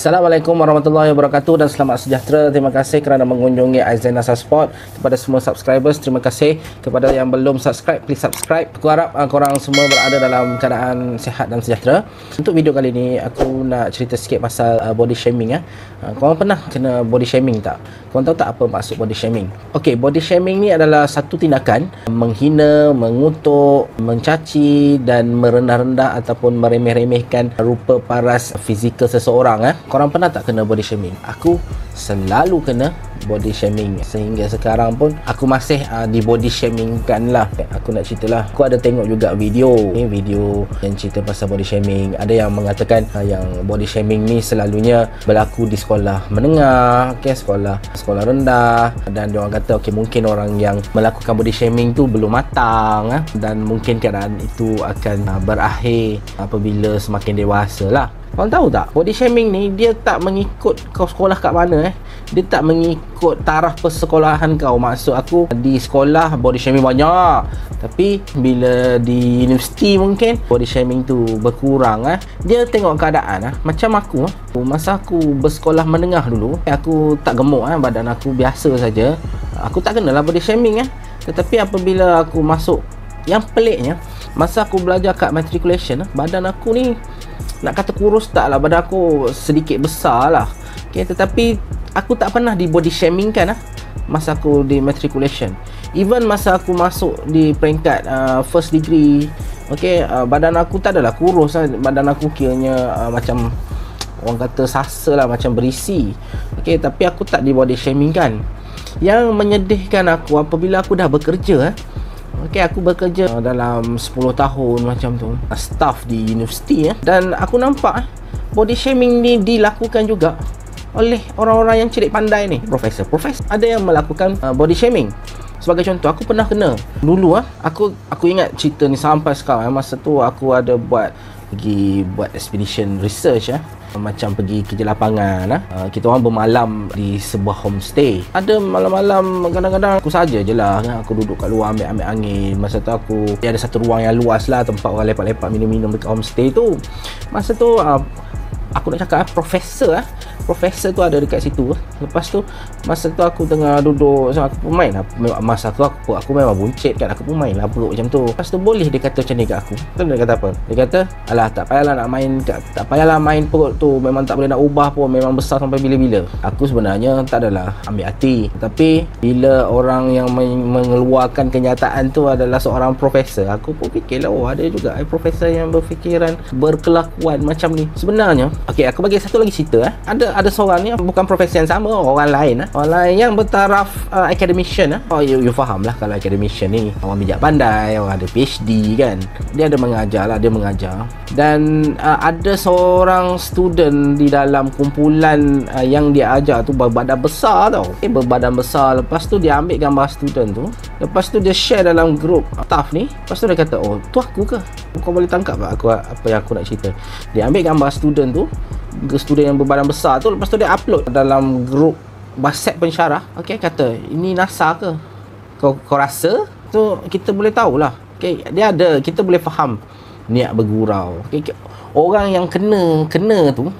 Assalamualaikum warahmatullahi wabarakatuh dan selamat sejahtera. Terima kasih kerana mengunjungi Aizen Nasa Sport. Kepada semua subscribers, terima kasih. Kepada yang belum subscribe, please subscribe. Aku harap uh, korang semua berada dalam keadaan sihat dan sejahtera. Untuk video kali ini, aku nak cerita sikit pasal uh, body shaming. Ya. Uh, korang pernah kena body shaming tak? Korang tahu tak apa maksud body shaming? Okay, body shaming ni adalah satu tindakan menghina, mengutuk, mencaci dan merendah-rendah ataupun meremeh-remehkan rupa paras fizikal seseorang. Eh korang pernah tak kena body shaming? Aku selalu kena body shaming. Sehingga sekarang pun aku masih uh, di body shaming kan lah. Aku nak cerita lah aku ada tengok juga video. Ni video yang cerita pasal body shaming. Ada yang mengatakan uh, yang body shaming ni selalunya berlaku di sekolah menengah okay, sekolah sekolah rendah. Dan dia orang kata okay, mungkin orang yang melakukan body shaming tu belum matang uh, dan mungkin keadaan itu akan uh, berakhir apabila semakin dewasa lah. Korang tahu tak Body shaming ni Dia tak mengikut Kau sekolah kat mana eh Dia tak mengikut Taraf persekolahan kau. Maksud aku Di sekolah Body shaming banyak. Tapi Bila di universiti mungkin Body shaming tu Berkurang eh. Dia tengok keadaan eh. Macam aku eh. Masa aku bersekolah menengah dulu Aku tak gemuk eh. Badan aku biasa saja. Aku tak kenal lah body shaming eh. Tetapi apabila aku masuk Yang peliknya Masa aku belajar kat matriculation eh, Badan aku ni nak kata kurus tak lah. Badan aku sedikit besar lah. Okay, tetapi aku tak pernah di body shaming kan lah masa aku di matriculation even masa aku masuk di peringkat uh, first degree okay, uh, badan aku tak adalah kurus lah. badan aku kiranya uh, macam orang kata sasa lah macam berisi okay, tapi aku tak di body shaming kan yang menyedihkan aku apabila aku dah bekerja eh, Okey, aku bekerja dalam 10 tahun macam tu. Staff di universiti ya. Dan aku nampak body shaming ni dilakukan juga oleh orang-orang yang cerik pandai ni. Profesor, profesor. Ada yang melakukan uh, body shaming. Sebagai contoh, aku pernah kena. Dulu ah, aku aku ingat cerita ni sampai sekarang. Masa tu aku ada buat pergi buat expedition research ya macam pergi kerja lapangan lah. Uh, kita orang bermalam di sebuah homestay. Ada malam-malam kadang-kadang aku saja je lah. Kan? Aku duduk kat luar ambil-ambil angin. Masa tu aku ada satu ruang yang luas lah tempat orang lepak-lepak minum-minum dekat homestay tu. Masa tu uh, aku nak cakap profesor ah. Profesor tu ada dekat situ lepas tu masa tu aku tengah duduk so aku pun main. Lah masa tu aku aku memang buncit kan aku pun main lah perut macam tu. Lepas tu boleh dia kata macam ni kat aku. Tu dia kata apa? Dia kata alah tak payahlah nak main tak payahlah main perut tu. Memang tak boleh nak ubah pun memang besar sampai bila-bila. Aku sebenarnya tak adalah ambil hati. Tapi bila orang yang mengeluarkan kenyataan tu adalah seorang profesor aku pun fikirlah oh ada juga eh, profesor yang berfikiran berkelakuan macam ni. Sebenarnya Okey, aku bagi satu lagi cerita eh. Ada ada seorang ni bukan profesi yang sama, orang lain eh. Orang lain yang bertaraf uh, academician eh. Oh, you, you faham lah kalau academician ni orang bijak pandai, orang ada PhD kan. Dia ada mengajar lah, dia mengajar. Dan uh, ada seorang student di dalam kumpulan uh, yang dia ajar tu berbadan besar tau. Eh, berbadan besar. Lepas tu dia ambil gambar student tu. Lepas tu dia share dalam grup staff ni. Lepas tu dia kata, "Oh, tu aku ke?" Kau boleh tangkap tak aku apa yang aku nak cerita. Dia ambil gambar student tu student yang berbadan besar tu lepas tu dia upload dalam grup WhatsApp pensyarah. Okey kata ini NASA ke? Kau kau rasa? Tu kita boleh tahulah. Okey dia ada kita boleh faham niat bergurau. Okey orang yang kena kena tu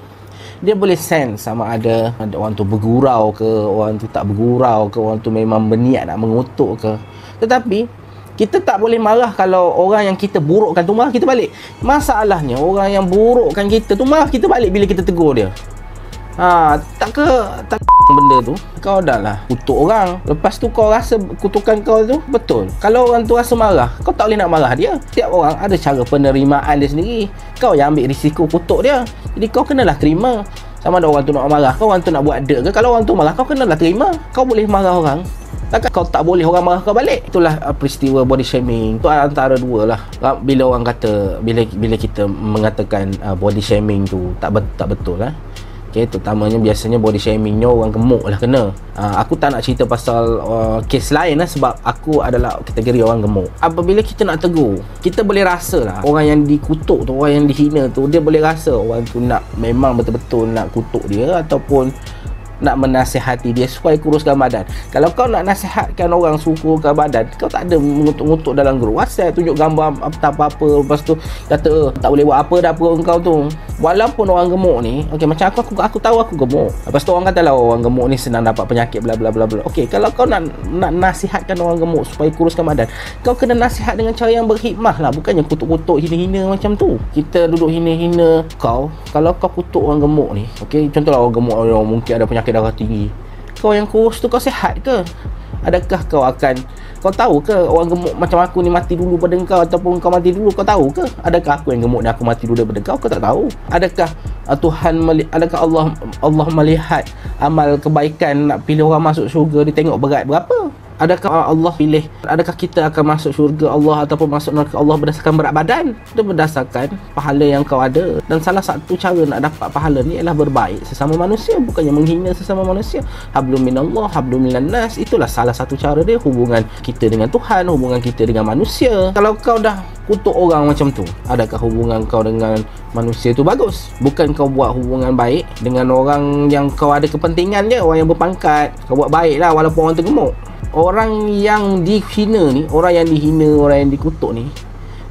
dia boleh sense sama ada ada orang tu bergurau ke orang tu tak bergurau ke orang tu memang berniat nak mengutuk ke. Tetapi kita tak boleh marah kalau orang yang kita burukkan tu marah kita balik. Masalahnya orang yang burukkan kita tu marah kita balik bila kita tegur dia. Ha, tak ke tak benda tu? Kau dah lah kutuk orang. Lepas tu kau rasa kutukan kau tu? Betul. Kalau orang tu rasa marah kau tak boleh nak marah dia. Setiap orang ada cara penerimaan dia sendiri. Kau yang ambil risiko kutuk dia. Jadi kau kenalah terima. Sama ada orang tu nak marah kau orang tu nak buat dek ke? Kalau orang tu marah kau kenalah terima. Kau boleh marah orang Takkan kau tak boleh orang marah kau balik? Itulah uh, peristiwa body shaming. Itu antara dua lah. Bila orang kata Bila bila kita mengatakan uh, body shaming tu Tak, bet, tak betul lah. Okay, terutamanya biasanya body shamingnya orang gemuk lah kena. Uh, Aku tak nak cerita pasal uh, kes lain lah Sebab aku adalah kategori orang gemuk. Apabila kita nak tegur Kita boleh rasa lah Orang yang dikutuk tu, orang yang dihina tu Dia boleh rasa orang tu nak memang betul-betul nak kutuk dia Ataupun nak menasihati dia supaya kuruskan badan. Kalau kau nak nasihatkan orang sukurkan badan kau tak ada mengutuk-ngutuk dalam grup WhatsApp tunjuk gambar apa-apa lepas tu kata tak boleh buat apa dah perut kau tu. Walaupun orang gemuk ni okey macam aku, aku aku tahu aku gemuk. Lepas tu orang kata lah orang gemuk ni senang dapat penyakit bla bla bla bla. Okey kalau kau nak nak nasihatkan orang gemuk supaya kuruskan badan kau kena nasihat dengan cara yang berhikmah lah. Bukannya kutuk-kutuk hina-hina macam tu. Kita duduk hina-hina. Kau kalau kau kutuk orang gemuk ni okey contohlah orang gemuk orang mungkin ada penyakit darah tinggi? Kau yang kurus tu kau sihat ke? Adakah kau akan kau tahu ke orang gemuk macam aku ni mati dulu pada kau ataupun kau mati dulu kau tahu ke? Adakah aku yang gemuk ni aku mati dulu daripada kau? Kau tak tahu. Adakah uh, Tuhan adakah Allah Allah melihat amal kebaikan nak pilih orang masuk syurga dia tengok berat berapa adakah Allah pilih? Adakah kita akan masuk syurga Allah ataupun masuk neraka Allah berdasarkan berat badan? Itu berdasarkan pahala yang kau ada. Dan salah satu cara nak dapat pahala ni ialah berbaik sesama manusia. Bukannya menghina sesama manusia. Hablum minallah hablum nas. Itulah salah satu cara dia. Hubungan kita dengan Tuhan hubungan kita dengan manusia. Kalau kau dah kutuk orang macam tu adakah hubungan kau dengan manusia tu bagus? Bukan kau buat hubungan baik dengan orang yang kau ada kepentingan dia orang yang berpangkat. Kau buat baik lah walaupun orang tu gemuk orang yang dihina ni orang yang dihina orang yang dikutuk ni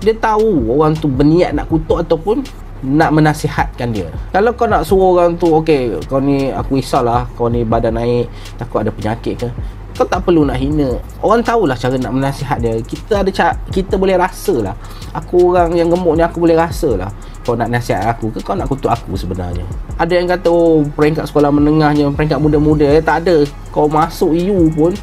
dia tahu orang tu berniat nak kutuk ataupun nak menasihatkan dia. Kalau kau nak suruh orang tu okey kau ni aku risaulah kau ni badan naik takut ada penyakit ke kau tak perlu nak hina. Orang tahulah cara nak menasihat dia. Kita ada cara, kita boleh rasa lah. Aku orang yang gemuk ni aku boleh rasa lah kau nak nasihat aku ke kau nak kutuk aku sebenarnya. Ada yang kata oh peringkat sekolah menengahnya peringkat muda-muda. Eh, tak ada. Kau masuk EU pun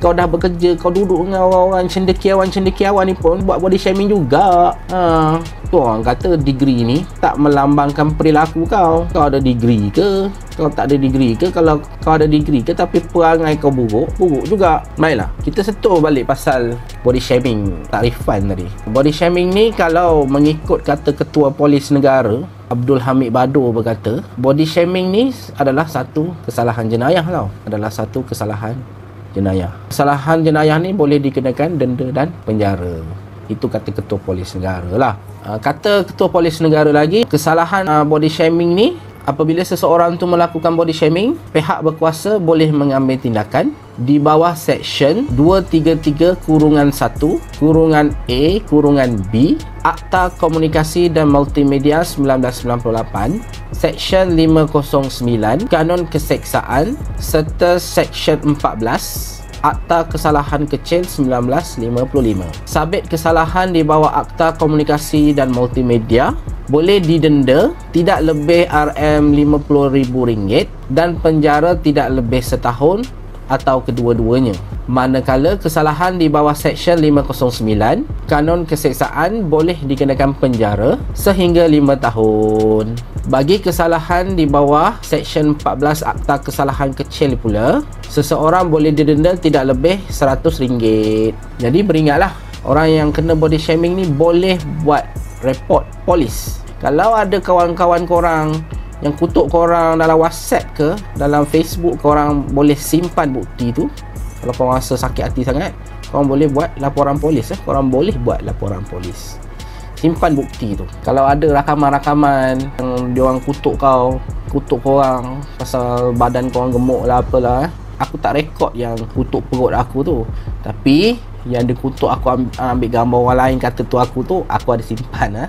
kau dah bekerja kau duduk dengan orang-orang cendekiawan-cendekiawan ni pun buat body shaming juga. Ha. tu orang kata degree ni tak melambangkan perilaku kau. Kau ada degree ke? Kau tak ada degree ke? Kalau kau ada degree ke tapi perangai kau buruk buruk juga. Baiklah kita sentuh balik pasal body shaming takrifan tadi. Body shaming ni kalau mengikut kata ketua polis negara Abdul Hamid Bado berkata body shaming ni adalah satu kesalahan jenayah tau. Adalah satu kesalahan jenayah. Kesalahan jenayah ni boleh dikenakan denda dan penjara. Itu kata ketua polis negara lah. Ah, kata ketua polis negara lagi, kesalahan ah, body shaming ni apabila seseorang tu melakukan body shaming, pihak berkuasa boleh mengambil tindakan di bawah section 233 kurungan 1 kurungan A kurungan B Akta Komunikasi dan Multimedia 1998 Section 509 Kanon Keseksaan serta Section 14 Akta Kesalahan Kecil 1955 Sabit kesalahan di bawah Akta Komunikasi dan Multimedia boleh didenda tidak lebih RM50,000 dan penjara tidak lebih setahun atau kedua-duanya. Manakala kesalahan di bawah Seksyen 509, kanon keseksaan boleh dikenakan penjara sehingga 5 tahun. Bagi kesalahan di bawah Seksyen 14 Akta Kesalahan Kecil pula, seseorang boleh didenda tidak lebih RM100. Jadi beringatlah, orang yang kena body shaming ni boleh buat report polis. Kalau ada kawan-kawan korang yang kutuk korang dalam WhatsApp ke dalam Facebook korang boleh simpan bukti tu. Kalau korang rasa sakit hati sangat korang boleh buat laporan polis eh. Korang boleh buat laporan polis. Simpan bukti tu. Kalau ada rakaman-rakaman yang dia orang kutuk kau kutuk korang pasal badan korang gemuk lah apalah eh. Aku tak rekod yang kutuk perut aku tu. Tapi yang dia kutuk aku ambil, ambil gambar orang lain kata tu aku tu aku ada simpan eh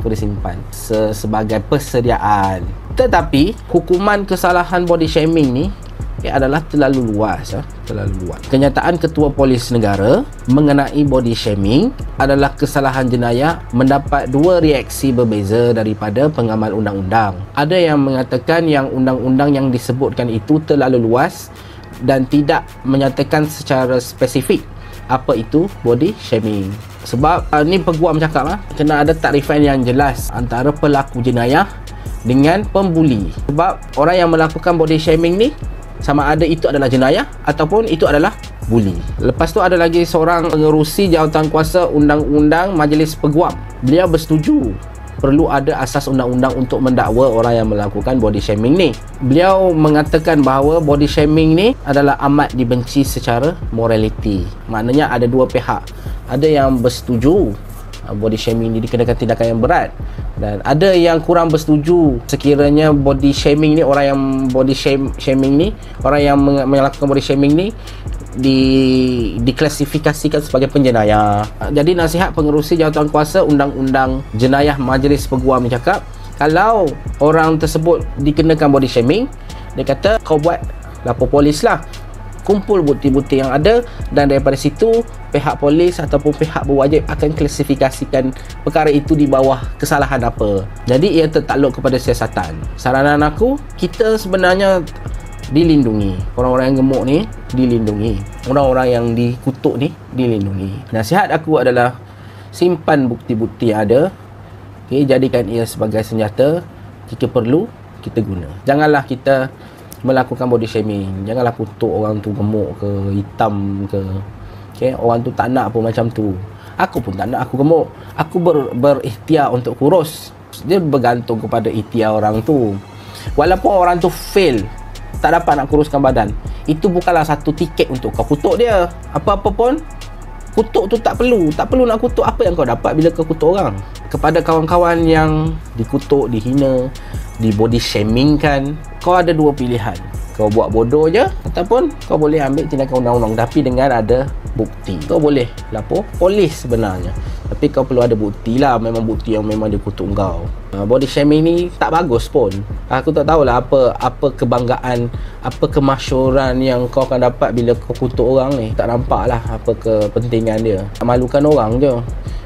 boleh simpan. Se- sebagai persediaan. Tetapi hukuman kesalahan body shaming ni ia adalah terlalu luas ya. terlalu luas. Kenyataan ketua polis negara mengenai body shaming adalah kesalahan jenayah mendapat dua reaksi berbeza daripada pengamal undang-undang. Ada yang mengatakan yang undang-undang yang disebutkan itu terlalu luas dan tidak menyatakan secara spesifik apa itu body shaming. Sebab uh, ni peguam cakap lah kena ada takrifan yang jelas antara pelaku jenayah dengan pembuli. Sebab orang yang melakukan body shaming ni sama ada itu adalah jenayah ataupun itu adalah bully lepas tu ada lagi seorang pengerusi jawatan kuasa undang-undang majlis peguam. Beliau bersetuju perlu ada asas undang-undang untuk mendakwa orang yang melakukan body shaming ni. Beliau mengatakan bahawa body shaming ni adalah amat dibenci secara morality. Maknanya ada dua pihak. Ada yang bersetuju uh, body shaming ni dikenakan tindakan yang berat dan ada yang kurang bersetuju sekiranya body shaming ni orang yang body shame, shaming ni orang yang melakukan body shaming ni di diklasifikasikan sebagai penjenayah. Jadi nasihat pengerusi jawatan kuasa undang-undang jenayah majlis peguam cakap kalau orang tersebut dikenakan body shaming dia kata kau buat lapor polis lah. Kumpul bukti-bukti yang ada dan daripada situ pihak polis ataupun pihak berwajib akan klasifikasikan perkara itu di bawah kesalahan apa. Jadi ia tertakluk kepada siasatan. Saranan aku kita sebenarnya dilindungi. Orang-orang yang gemuk ni dilindungi. Orang-orang yang dikutuk ni dilindungi. Nasihat aku adalah simpan bukti-bukti yang ada. Okay, jadikan ia sebagai senjata. Jika perlu kita guna. Janganlah kita melakukan body shaming. Janganlah kutuk orang tu gemuk ke hitam ke. Okay? orang tu tak nak pun macam tu. Aku pun tak nak aku gemuk. Aku ber, berikhtiar untuk kurus. Dia bergantung kepada ikhtiar orang tu. Walaupun orang tu fail tak dapat nak kuruskan badan. Itu bukanlah satu tiket untuk kau kutuk dia. Apa-apa pun kutuk tu tak perlu. Tak perlu nak kutuk apa yang kau dapat bila kau kutuk orang. Kepada kawan-kawan yang dikutuk dihina di body shaming kan kau ada dua pilihan. Kau buat bodoh je ataupun kau boleh ambil tindakan undang-undang. Tapi dengan ada bukti. Kau boleh lapor polis sebenarnya tapi kau perlu ada bukti lah. Memang bukti yang memang dia kutuk kau. Uh, body shaming ni tak bagus pun. Aku tak tahulah apa apa kebanggaan apa kemasyuran yang kau akan dapat bila kau kutuk orang ni. Tak nampak lah apa kepentingan dia. Malukan orang je.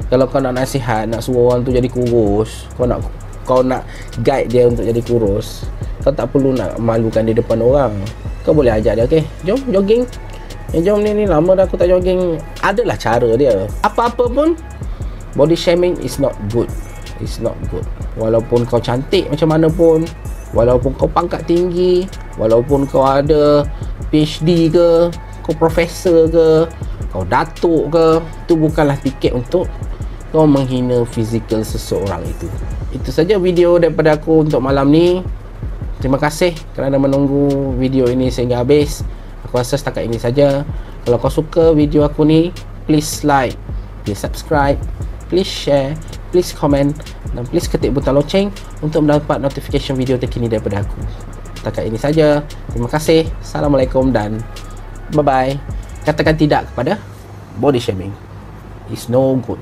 Kalau kau nak nasihat nak suruh orang tu jadi kurus kau nak kau nak guide dia untuk jadi kurus kau tak perlu nak malukan di depan orang. Kau boleh ajak dia okey? Jom jogging. Eh, jom ni ni lama dah aku tak jogging. Adalah cara dia. Apa-apa pun body shaming is not good. It's not good. Walaupun kau cantik macam mana pun walaupun kau pangkat tinggi walaupun kau ada PhD ke kau profesor ke kau datuk ke itu bukanlah tiket untuk kau menghina fizikal seseorang itu. Itu saja video daripada aku untuk malam ni. Terima kasih kerana menunggu video ini sehingga habis. Aku rasa setakat ini saja. Kalau kau suka video aku ni, please like, please subscribe, please share, please comment dan please ketik butang loceng untuk mendapat notification video terkini daripada aku. Setakat ini saja. Terima kasih. Assalamualaikum dan bye-bye. Katakan tidak kepada body shaming. It's no good.